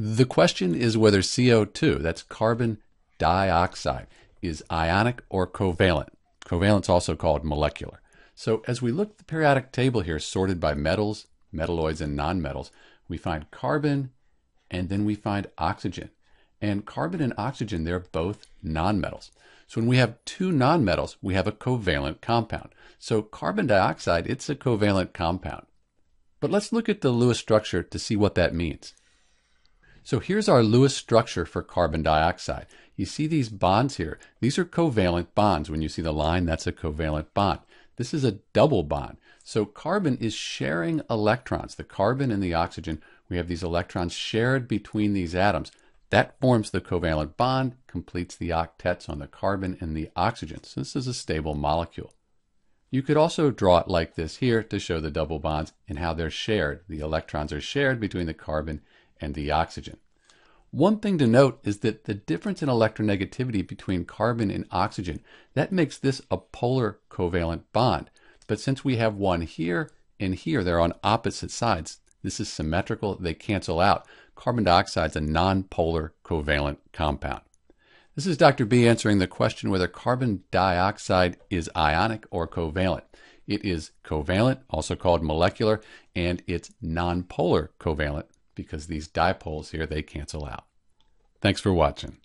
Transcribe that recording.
The question is whether CO2, that's carbon dioxide, is ionic or covalent. Covalent's also called molecular. So as we look at the periodic table here, sorted by metals, metalloids, and nonmetals, we find carbon, and then we find oxygen. And carbon and oxygen, they're both nonmetals. So when we have two nonmetals, we have a covalent compound. So carbon dioxide, it's a covalent compound. But let's look at the Lewis structure to see what that means. So here's our Lewis structure for carbon dioxide. You see these bonds here. These are covalent bonds. When you see the line, that's a covalent bond. This is a double bond. So carbon is sharing electrons. The carbon and the oxygen, we have these electrons shared between these atoms. That forms the covalent bond, completes the octets on the carbon and the oxygen. So this is a stable molecule. You could also draw it like this here to show the double bonds and how they're shared. The electrons are shared between the carbon and the oxygen. One thing to note is that the difference in electronegativity between carbon and oxygen, that makes this a polar covalent bond. But since we have one here and here, they're on opposite sides, this is symmetrical, they cancel out. Carbon dioxide is a nonpolar covalent compound. This is Dr. B answering the question whether carbon dioxide is ionic or covalent. It is covalent, also called molecular, and it's nonpolar covalent because these dipoles here, they cancel out. Thanks for watching.